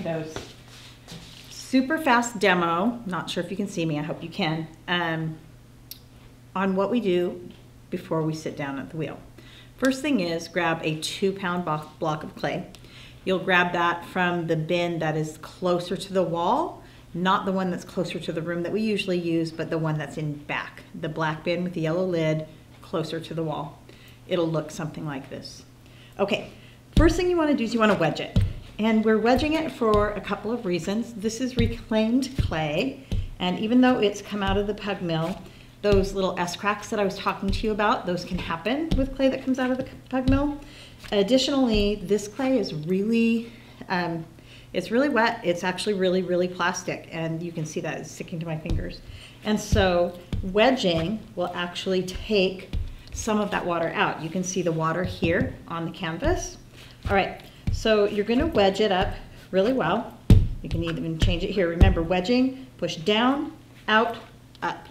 kiddos. Super fast demo, not sure if you can see me, I hope you can, um, on what we do before we sit down at the wheel. First thing is grab a two pound block of clay. You'll grab that from the bin that is closer to the wall, not the one that's closer to the room that we usually use, but the one that's in back. The black bin with the yellow lid closer to the wall. It'll look something like this. Okay, first thing you want to do is you want to wedge it. And we're wedging it for a couple of reasons. This is reclaimed clay, and even though it's come out of the pug mill, those little S cracks that I was talking to you about, those can happen with clay that comes out of the pug mill. Additionally, this clay is really, um, it's really wet. It's actually really, really plastic, and you can see that it's sticking to my fingers. And so wedging will actually take some of that water out. You can see the water here on the canvas. All right, so you're gonna wedge it up really well. You can even change it here. Remember, wedging, push down, out, up.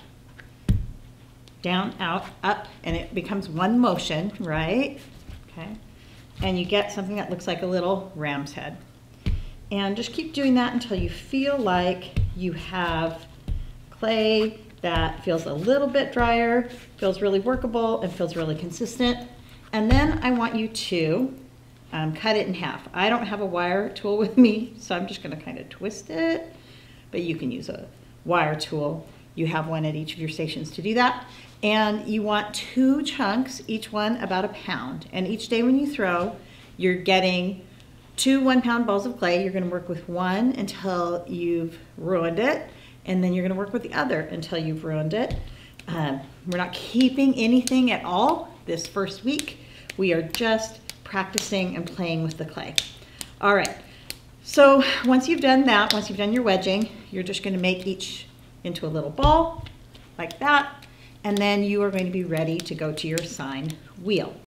Down, out, up, and it becomes one motion, right? Okay. And you get something that looks like a little ram's head. And just keep doing that until you feel like you have clay that feels a little bit drier, feels really workable, and feels really consistent. And then I want you to um, cut it in half. I don't have a wire tool with me, so I'm just gonna kind of twist it, but you can use a wire tool. You have one at each of your stations to do that. And you want two chunks, each one about a pound. And each day when you throw, you're getting two one pound balls of clay. You're gonna work with one until you've ruined it. And then you're gonna work with the other until you've ruined it. Um, we're not keeping anything at all this first week. We are just practicing and playing with the clay. All right, so once you've done that, once you've done your wedging, you're just gonna make each into a little ball, like that, and then you are going to be ready to go to your sign wheel.